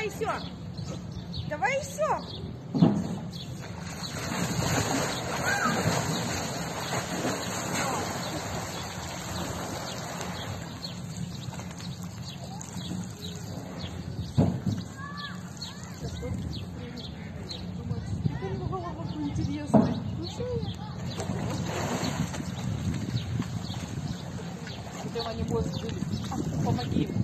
Давай еще. Давай еще. Интересно. Если он не может вылезть, помоги ему.